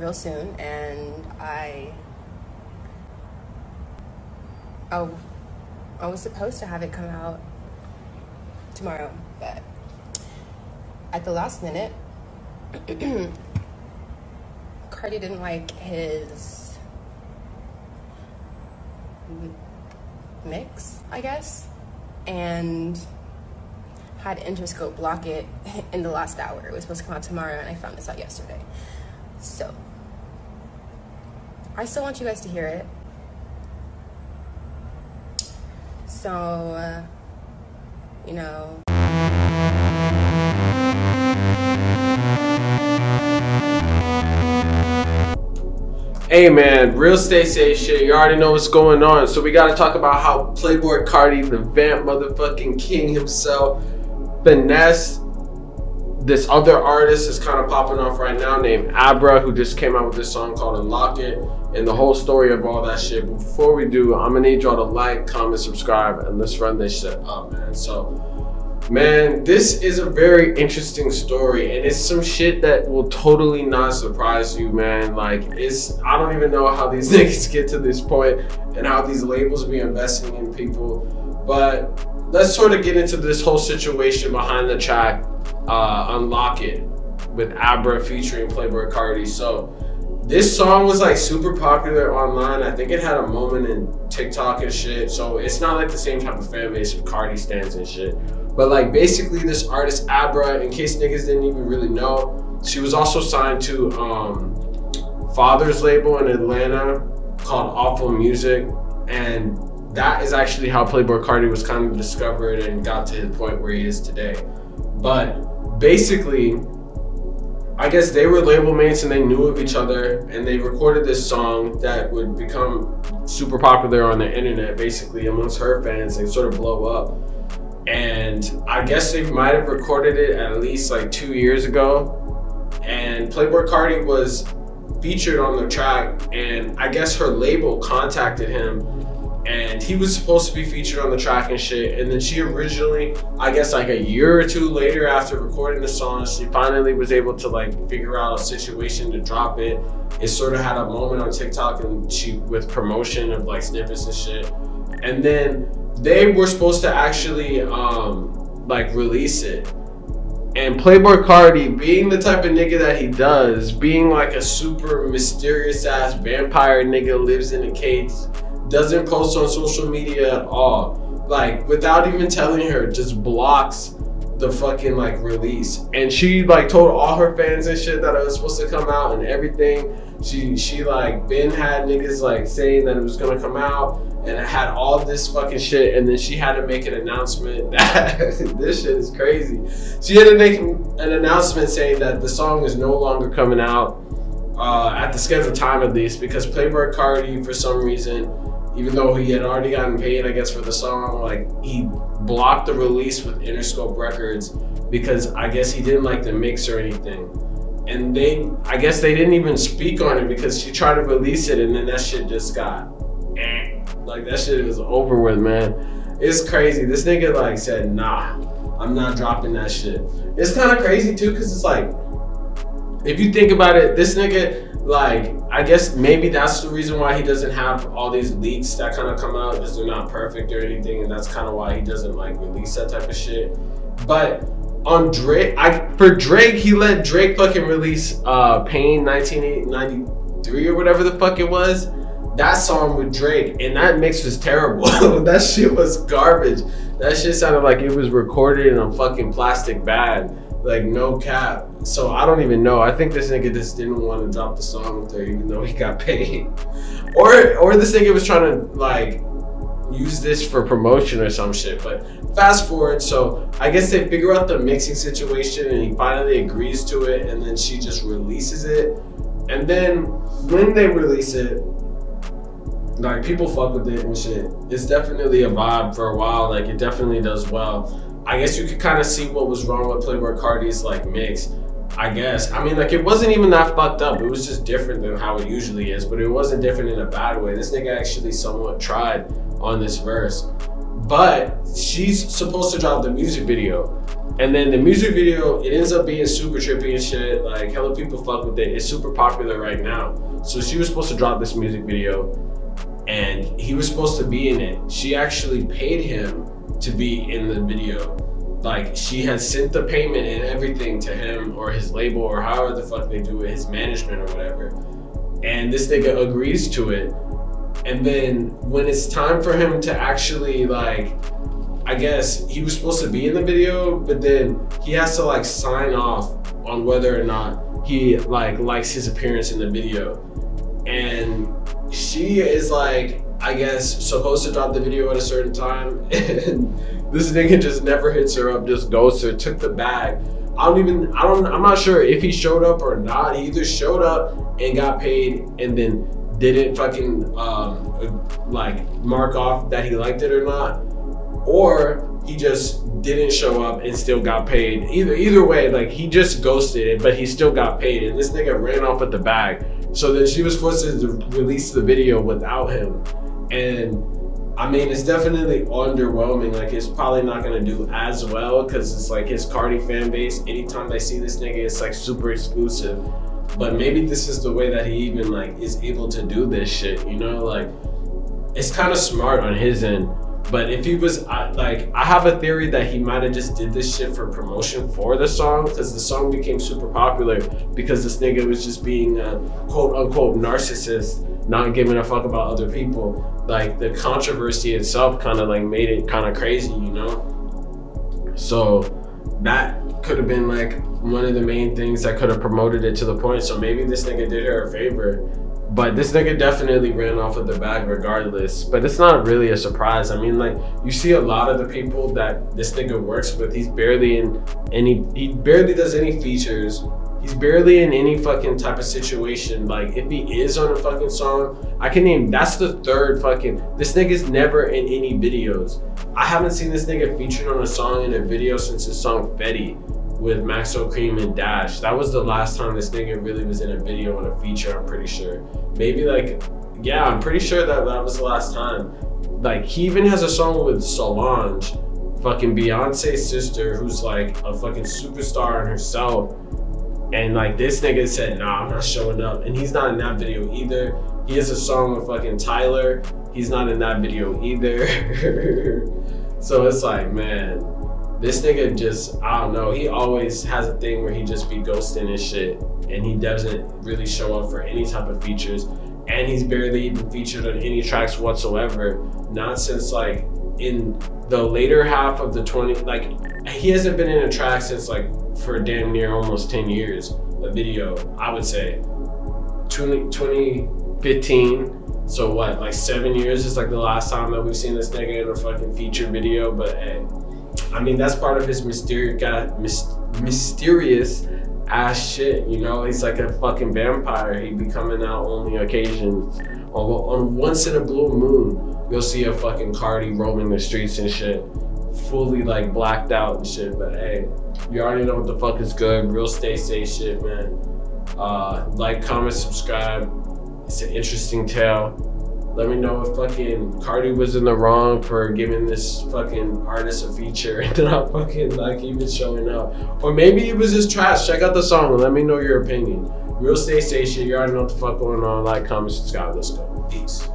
real soon, and I oh I was supposed to have it come out tomorrow, but at the last minute, Carti didn't like his mix, I guess, and had Interscope block it in the last hour. It was supposed to come out tomorrow, and I found this out yesterday. So, I still want you guys to hear it. So, uh, you know. Hey man, real stay safe shit. You already know what's going on. So we gotta talk about how Playboi Carti, the vamp motherfucking king himself, finesse this other artist is kind of popping off right now named Abra, who just came out with this song called Unlock It, and the whole story of all that shit. But before we do, I'm gonna need y'all to like, comment, subscribe, and let's run this shit up, man. So Man, this is a very interesting story, and it's some shit that will totally not surprise you, man. Like, it's I don't even know how these niggas get to this point and how these labels be investing in people. But let's sort of get into this whole situation behind the track, uh, Unlock It, with Abra featuring Playboi Carti. So, this song was like super popular online. I think it had a moment in TikTok and shit. So, it's not like the same type of fan base of Carti stands and shit. But like basically this artist Abra, in case niggas didn't even really know, she was also signed to um, Father's label in Atlanta called Awful Music. And that is actually how Playboi Carti was kind of discovered and got to the point where he is today. But basically, I guess they were label mates and they knew of each other and they recorded this song that would become super popular on the internet, basically amongst her fans and sort of blow up and I guess they might have recorded it at least like two years ago. And Playboi Carti was featured on the track, and I guess her label contacted him, and he was supposed to be featured on the track and shit. And then she originally, I guess like a year or two later after recording the song, she finally was able to like figure out a situation to drop it. It sort of had a moment on TikTok, and she with promotion of like snippets and shit. And then they were supposed to actually um, like release it. And Playboi Carti, being the type of nigga that he does, being like a super mysterious ass vampire nigga, lives in a cage, doesn't post on social media at all. Like, without even telling her, just blocks the fucking like release. And she like told all her fans and shit that it was supposed to come out and everything. She she like been had niggas like saying that it was gonna come out and it had all this fucking shit and then she had to make an announcement that this shit is crazy. She had to make an announcement saying that the song is no longer coming out uh, at the scheduled time at least because Playboi Carti for some reason even though he had already gotten paid I guess for the song like he blocked the release with Interscope Records because I guess he didn't like the mix or anything. And they I guess they didn't even speak on it because she tried to release it and then that shit just got eh. like that shit is over with man. It's crazy. This nigga like said nah I'm not dropping that shit. It's kind of crazy too because it's like if you think about it this nigga like I guess maybe that's the reason why he doesn't have all these leaks that kind of come out because they're not perfect or anything and that's kind of why he doesn't like release that type of shit but on Drake, I for Drake, he let Drake fucking release uh Pain 1993 or whatever the fuck it was. That song with Drake, and that mix was terrible. that shit was garbage. That shit sounded like it was recorded in a fucking plastic bag. Like no cap. So I don't even know. I think this nigga just didn't want to drop the song with her even though he got paid. Or or this nigga was trying to like use this for promotion or some shit. But fast forward, so I guess they figure out the mixing situation and he finally agrees to it and then she just releases it. And then when they release it, like people fuck with it and shit. It's definitely a vibe for a while. Like it definitely does well. I guess you could kind of see what was wrong with Playboi Carti's like mix. I guess. I mean, like it wasn't even that fucked up. It was just different than how it usually is, but it wasn't different in a bad way. This nigga actually somewhat tried on this verse. but she's supposed to drop the music video. And then the music video, it ends up being super trippy and shit. Like hella people fuck with it. It's super popular right now. So she was supposed to drop this music video and he was supposed to be in it. She actually paid him to be in the video. Like she has sent the payment and everything to him or his label or however the fuck they do it, his management or whatever. And this nigga agrees to it. And then when it's time for him to actually like I guess he was supposed to be in the video, but then he has to like sign off on whether or not he like likes his appearance in the video. And she is like, I guess, supposed to drop the video at a certain time. And this nigga just never hits her up, just ghosts her, took the bag. I don't even, I don't, I'm not sure if he showed up or not. He either showed up and got paid and then didn't fucking, um, like, mark off that he liked it or not. Or he just didn't show up and still got paid. Either either way, like he just ghosted it, but he still got paid. And this nigga ran off with the bag. So then she was supposed to release the video without him. And I mean, it's definitely underwhelming. Like, it's probably not gonna do as well because it's like his Carti fan base. Anytime they see this nigga, it's like super exclusive. But maybe this is the way that he even like is able to do this shit. You know, like it's kind of smart on his end. But if he was like, I have a theory that he might have just did this shit for promotion for the song because the song became super popular because this nigga was just being a quote unquote narcissist, not giving a fuck about other people. Like the controversy itself kind of like made it kind of crazy, you know? So that could have been like one of the main things that could have promoted it to the point. So maybe this nigga did her a favor but this nigga definitely ran off with the bag regardless. But it's not really a surprise. I mean, like you see a lot of the people that this nigga works with. He's barely in any. He barely does any features. He's barely in any fucking type of situation. Like if he is on a fucking song, I can name. That's the third fucking. This nigga's never in any videos. I haven't seen this nigga featured on a song in a video since his song Fetti with Maxo Kream and Dash. That was the last time this nigga really was in a video on a feature, I'm pretty sure. Maybe like, yeah, I'm pretty sure that that was the last time. Like, he even has a song with Solange, fucking Beyonce's sister, who's like a fucking superstar in herself. And like, this nigga said, nah, I'm not showing up. And he's not in that video either. He has a song with fucking Tyler. He's not in that video either. so it's like, man, this nigga just, I don't know, he always has a thing where he just be ghosting and shit. And he doesn't really show up for any type of features. And he's barely even featured on any tracks whatsoever. Not since like in the later half of the 20, like he hasn't been in a track since like for damn near almost 10 years. A video, I would say 20, 2015. So what, like seven years is like the last time that we've seen this nigga in a fucking feature video. But hey, I mean, that's part of his mysterious, mysterious ass shit. You know, he's like a fucking vampire. He be coming out only occasions. On, on once in a blue moon, you'll see a fucking Carti roaming the streets and shit, fully like blacked out and shit. But hey, you already know what the fuck is good. Real stay safe shit, man. Uh, like, comment, subscribe. It's an interesting tale. Let me know if fucking Carti was in the wrong for giving this fucking artist a feature and not fucking like even showing up. Or maybe it was just trash. Check out the song and let me know your opinion. Real Stay Station, you already know what the fuck going on. Like, comment, subscribe. Let's go. Peace.